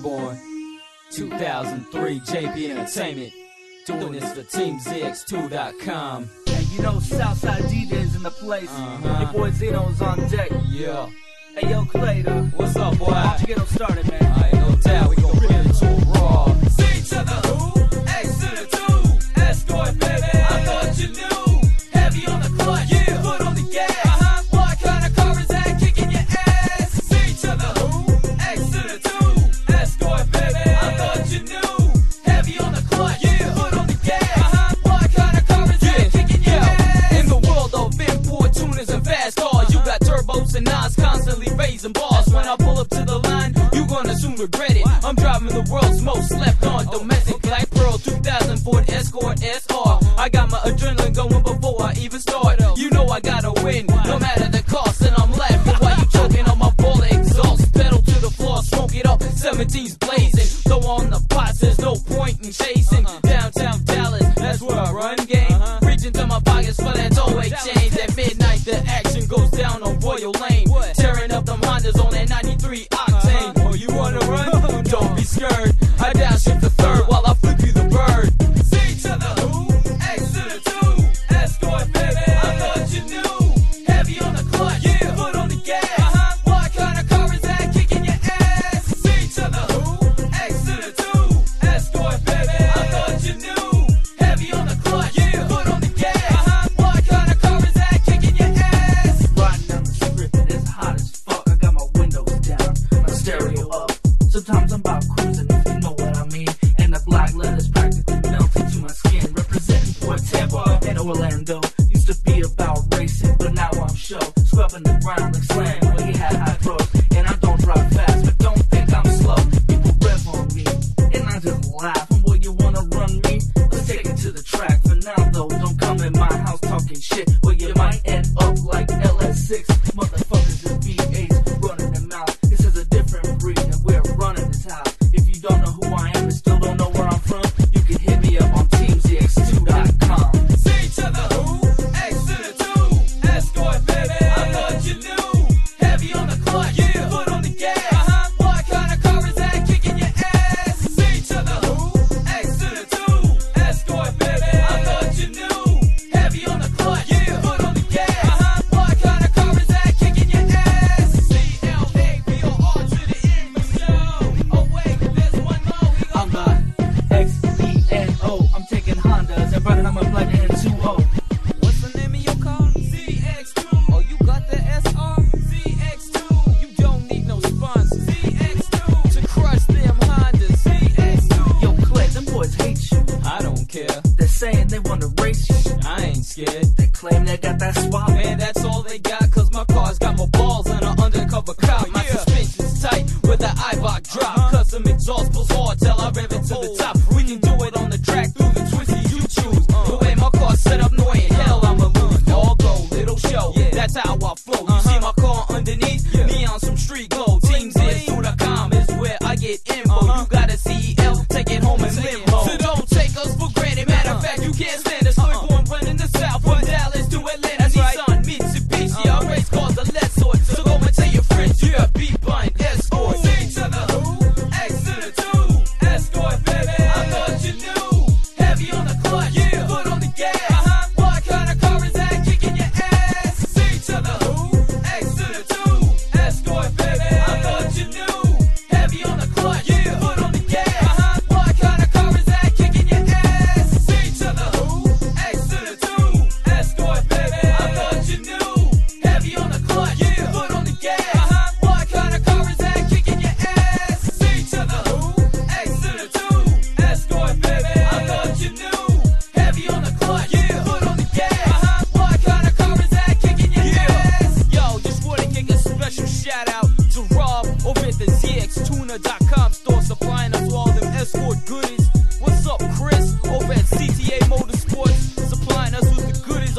Claborn. 2003 JP Entertainment. Doing this for TeamZX2.com. Hey, you know Southside DJs in the place. Uh-huh. Your boy Xeno's on deck. Yeah. Hey, yo, Clado. What's up, boy? Don't you get them started, man? Alright, no doubt. We gon' regret it. I'm driving the world's most slept on domestic Black Pearl 2000 Ford Escort SR. I got my adrenaline going before I even start. You know I gotta win, no matter the cost, and I'm laughing while you choking on my ball exhaust. Pedal to the floor, smoke it up, 17's blazing. Throw on the pots, there's no point in chasing. Uh-huh. Downtown Dallas, that's where I run game. Uh-huh. Reaching to my pockets for that toll exchange. At midnight, the action goes down on Royal Lane. Tearing up them Hondas on that 93 octane. Don't be scared. I downshift the third while I flip you the bird. Z to the who, X to the two, escort baby. I thought you knew. Heavy on the clutch, yeah. Foot Sometimes I'm about cruising, if you know what I mean. And the black letters practically melted to my skin. Representing Port Tampa and Orlando. Used to be about racing, but now I'm show. Scrubbing the ground like slam when he had high pros. And I don't drive fast, but don't think I'm slow. People rev on me, and I just laugh. And what you wanna run me? Let's take it to the track. For now though, don't come in my house talking shit. They're saying they wanna race you. I ain't scared. They claim they got that swap. Man, that's all they got, cause my car's got more balls than an undercover cop. My Yeah. suspension's tight with the Eibach drop. Uh-huh. Custom exhaust pulls hard till I rev it to the oh. top. We can do it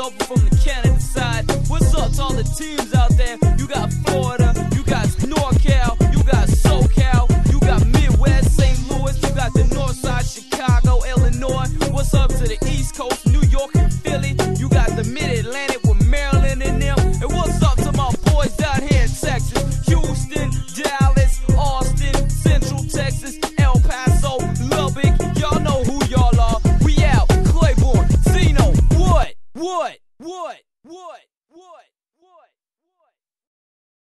over from the Canada side. What's up to all the teams out there? You got Florida, you got NorCal, you got SoCal, you got Midwest, St. Louis, you got the North Side, Chicago, Illinois. What's up to the East Coast, New York and Philly? You got the Mid Atlantic